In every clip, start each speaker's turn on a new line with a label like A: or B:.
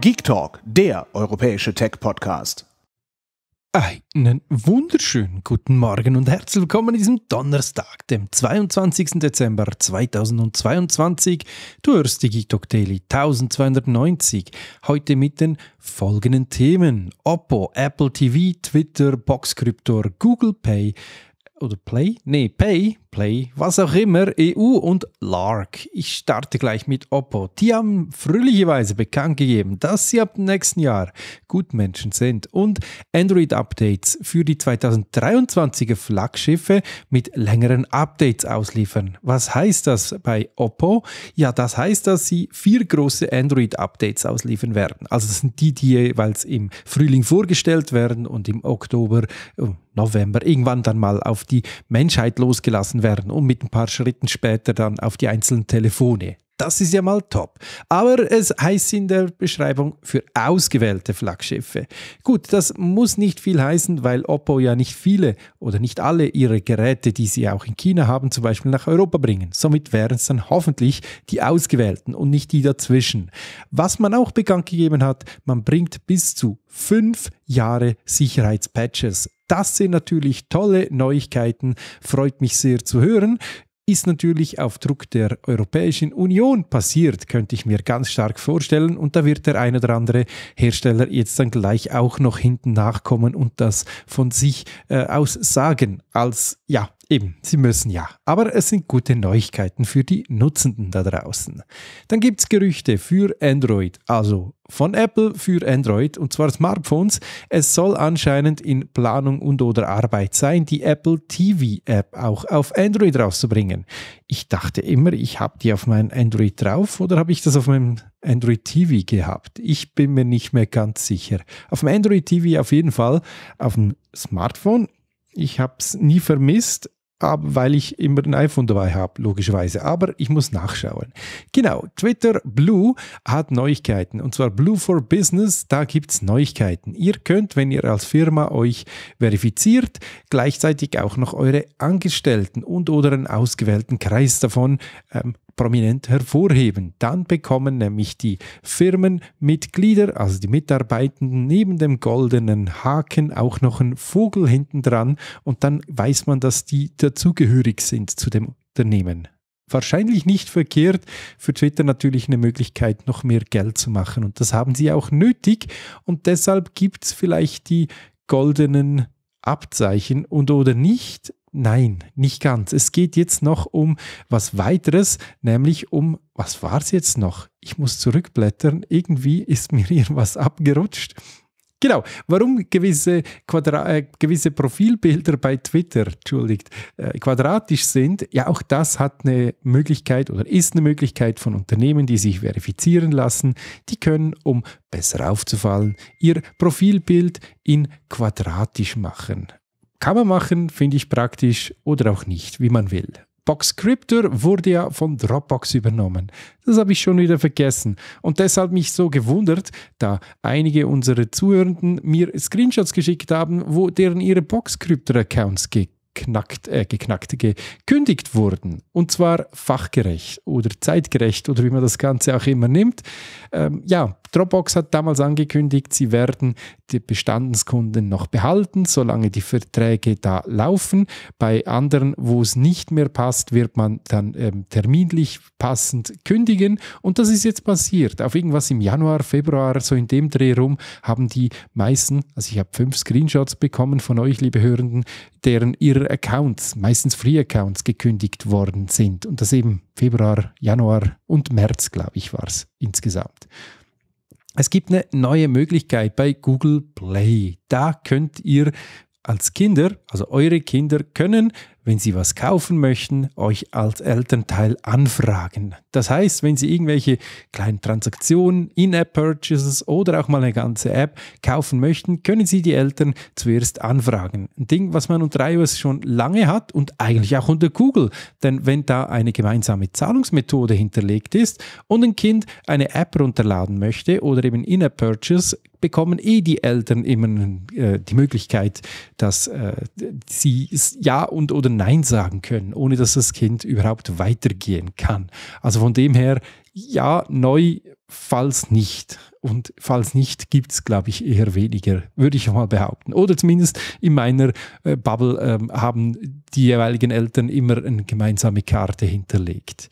A: Geek Talk, der europäische Tech-Podcast.
B: Einen wunderschönen guten Morgen und herzlich willkommen an diesem Donnerstag, dem 22. Dezember 2022. Du hörst die Geek Talk Daily 1290. Heute mit den folgenden Themen: Oppo, Apple TV, Twitter, Boxcryptor, Google Pay oder Play? Nee, Pay Play, was auch immer, EU und Lark. Ich starte gleich mit Oppo. Die haben fröhlicherweise bekannt gegeben, dass sie ab dem nächsten Jahr Gutmenschen sind und Android-Updates für die 2023er Flaggschiffe mit längeren Updates ausliefern. Was heißt das bei Oppo? Ja, das heißt, dass sie vier große Android-Updates ausliefern werden. Also das sind die, die jeweils im Frühling vorgestellt werden und im Oktober, oh, November irgendwann dann mal auf die Menschheit losgelassen werden und mit ein paar Schritten später dann auf die einzelnen Telefone. Das ist ja mal top. Aber es heißt in der Beschreibung für ausgewählte Flaggschiffe. Gut, das muss nicht viel heißen, weil Oppo ja nicht viele oder nicht alle ihre Geräte, die sie auch in China haben, zum Beispiel nach Europa bringen. Somit wären es dann hoffentlich die ausgewählten und nicht die dazwischen. Was man auch bekannt gegeben hat, man bringt bis zu fünf Jahre Sicherheitspatches. Das sind natürlich tolle Neuigkeiten, freut mich sehr zu hören ist natürlich auf Druck der Europäischen Union passiert, könnte ich mir ganz stark vorstellen. Und da wird der ein oder andere Hersteller jetzt dann gleich auch noch hinten nachkommen und das von sich äh, aus sagen, als ja, Eben, sie müssen ja. Aber es sind gute Neuigkeiten für die Nutzenden da draußen. Dann gibt es Gerüchte für Android, also von Apple für Android, und zwar Smartphones. Es soll anscheinend in Planung und oder Arbeit sein, die Apple TV App auch auf Android rauszubringen. Ich dachte immer, ich habe die auf meinem Android drauf oder habe ich das auf meinem Android TV gehabt? Ich bin mir nicht mehr ganz sicher. Auf dem Android TV auf jeden Fall, auf dem Smartphone ich habe es nie vermisst, weil ich immer ein iPhone dabei habe, logischerweise. Aber ich muss nachschauen. Genau, Twitter Blue hat Neuigkeiten. Und zwar Blue for Business, da gibt es Neuigkeiten. Ihr könnt, wenn ihr als Firma euch verifiziert, gleichzeitig auch noch eure Angestellten und oder einen ausgewählten Kreis davon ähm, prominent hervorheben. Dann bekommen nämlich die Firmenmitglieder, also die Mitarbeitenden, neben dem goldenen Haken auch noch einen Vogel hinten dran und dann weiß man, dass die dazugehörig sind zu dem Unternehmen. Wahrscheinlich nicht verkehrt, für Twitter natürlich eine Möglichkeit, noch mehr Geld zu machen. Und das haben sie auch nötig. Und deshalb gibt es vielleicht die goldenen Abzeichen und oder nicht Nein, nicht ganz. Es geht jetzt noch um was weiteres, nämlich um, was war es jetzt noch? Ich muss zurückblättern. Irgendwie ist mir hier was abgerutscht. Genau, warum gewisse, Quadra äh, gewisse Profilbilder bei Twitter, entschuldigt, äh, quadratisch sind, ja, auch das hat eine Möglichkeit oder ist eine Möglichkeit von Unternehmen, die sich verifizieren lassen. Die können, um besser aufzufallen, ihr Profilbild in quadratisch machen. Kann man machen, finde ich praktisch oder auch nicht, wie man will. Boxcryptor wurde ja von Dropbox übernommen. Das habe ich schon wieder vergessen und deshalb mich so gewundert, da einige unserer Zuhörenden mir Screenshots geschickt haben, wo deren ihre Boxcryptor-Accounts geknackt, äh, geknackt, gekündigt wurden. Und zwar fachgerecht oder zeitgerecht oder wie man das Ganze auch immer nimmt. Ähm, ja, Dropbox hat damals angekündigt, sie werden die Bestandenskunden noch behalten, solange die Verträge da laufen. Bei anderen, wo es nicht mehr passt, wird man dann ähm, terminlich passend kündigen. Und das ist jetzt passiert. Auf irgendwas im Januar, Februar, so in dem Dreh rum, haben die meisten, also ich habe fünf Screenshots bekommen von euch, liebe Hörenden, deren ihre Accounts, meistens Free-Accounts, gekündigt worden sind. Und das eben Februar, Januar und März, glaube ich, war es insgesamt. Es gibt eine neue Möglichkeit bei Google Play. Da könnt ihr als Kinder, also eure Kinder können wenn Sie was kaufen möchten, euch als Elternteil anfragen. Das heißt, wenn Sie irgendwelche kleinen Transaktionen, In-App-Purchases oder auch mal eine ganze App kaufen möchten, können Sie die Eltern zuerst anfragen. Ein Ding, was man unter iOS schon lange hat und eigentlich auch unter Google. Denn wenn da eine gemeinsame Zahlungsmethode hinterlegt ist und ein Kind eine App runterladen möchte oder eben In-App-Purchase, bekommen eh die Eltern immer äh, die Möglichkeit, dass äh, sie Ja und oder Nein sagen können, ohne dass das Kind überhaupt weitergehen kann. Also von dem her, ja, neu, falls nicht. und falls nicht, gibt es, glaube ich, eher weniger, würde ich mal behaupten. Oder zumindest in meiner äh, Bubble ähm, haben die jeweiligen Eltern immer eine gemeinsame Karte hinterlegt.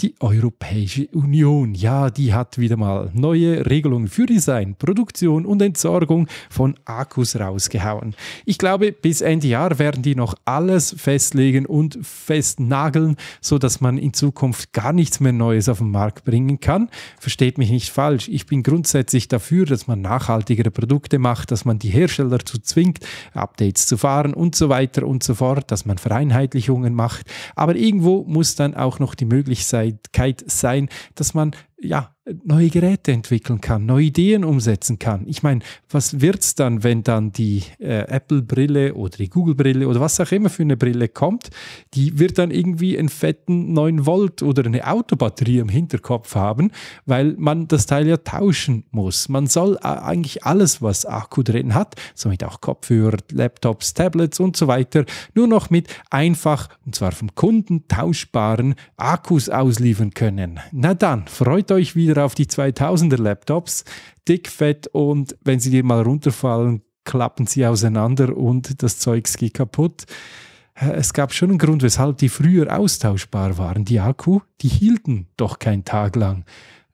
B: Die Europäische Union, ja, die hat wieder mal neue Regelungen für Design, Produktion und Entsorgung von Akkus rausgehauen. Ich glaube, bis Ende Jahr werden die noch alles festlegen und festnageln, so dass man in Zukunft gar nichts mehr Neues auf den Markt bringen kann. Versteht mich nicht falsch. Ich bin grundsätzlich dafür, dass man nachhaltigere Produkte macht, dass man die Hersteller dazu zwingt, Updates zu fahren und so weiter und so fort, dass man Vereinheitlichungen macht. Aber irgendwo muss dann auch noch die Möglichkeit Möglichkeit sein, dass man ja, neue Geräte entwickeln kann, neue Ideen umsetzen kann. Ich meine, was wird es dann, wenn dann die äh, Apple-Brille oder die Google-Brille oder was auch immer für eine Brille kommt, die wird dann irgendwie einen fetten 9 Volt oder eine Autobatterie im Hinterkopf haben, weil man das Teil ja tauschen muss. Man soll äh, eigentlich alles, was Akku drin hat, somit auch Kopfhörer, Laptops, Tablets und so weiter, nur noch mit einfach, und zwar vom Kunden tauschbaren Akkus ausliefern können. Na dann, freut euch wieder auf die 2000er Laptops, dick, fett und wenn sie dir mal runterfallen, klappen sie auseinander und das Zeug geht kaputt. Äh, es gab schon einen Grund, weshalb die früher austauschbar waren. Die Akku, die hielten doch keinen Tag lang.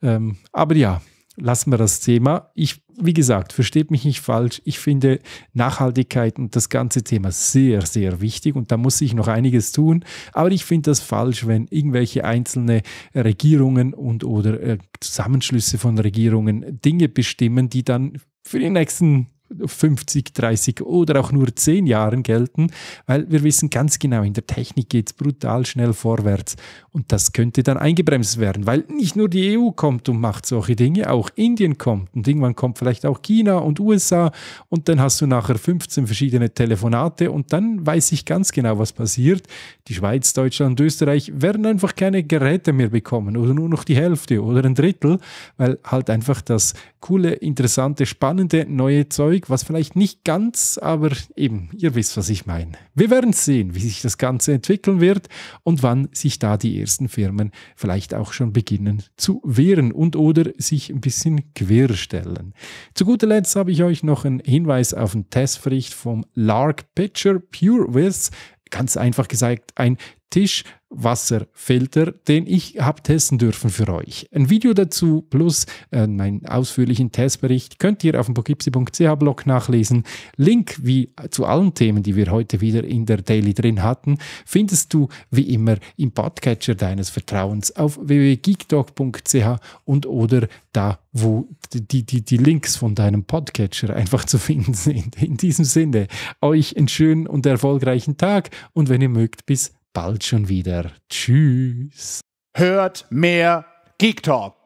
B: Ähm, aber ja, lassen wir das Thema. Ich, wie gesagt, versteht mich nicht falsch. Ich finde Nachhaltigkeit und das ganze Thema sehr, sehr wichtig und da muss sich noch einiges tun. Aber ich finde das falsch, wenn irgendwelche einzelne Regierungen und oder äh, Zusammenschlüsse von Regierungen Dinge bestimmen, die dann für die nächsten 50, 30 oder auch nur 10 Jahren gelten, weil wir wissen ganz genau, in der Technik geht es brutal schnell vorwärts. Und das könnte dann eingebremst werden, weil nicht nur die EU kommt und macht solche Dinge, auch Indien kommt. Und irgendwann kommt vielleicht auch China und USA und dann hast du nachher 15 verschiedene Telefonate. Und dann weiß ich ganz genau, was passiert. Die Schweiz, Deutschland und Österreich werden einfach keine Geräte mehr bekommen oder nur noch die Hälfte oder ein Drittel, weil halt einfach das coole, interessante, spannende neue Zeug was vielleicht nicht ganz, aber eben, ihr wisst, was ich meine. Wir werden sehen, wie sich das Ganze entwickeln wird und wann sich da die ersten Firmen vielleicht auch schon beginnen zu wehren und oder sich ein bisschen querstellen. Zu guter Letzt habe ich euch noch einen Hinweis auf einen Testbericht vom Lark Pitcher Pure Wiz ganz einfach gesagt ein Tischwasserfilter, den ich habe testen dürfen für euch. Ein Video dazu plus äh, meinen ausführlichen Testbericht könnt ihr auf dem pogipsi.ch Blog nachlesen. Link wie zu allen Themen, die wir heute wieder in der Daily drin hatten, findest du wie immer im Podcatcher deines Vertrauens auf www.geektalk.ch und oder da, wo die, die, die Links von deinem Podcatcher einfach zu finden sind. In diesem Sinne, euch einen schönen und erfolgreichen Tag und wenn ihr mögt, bis bald schon wieder. Tschüss.
A: Hört mehr Geek Talk.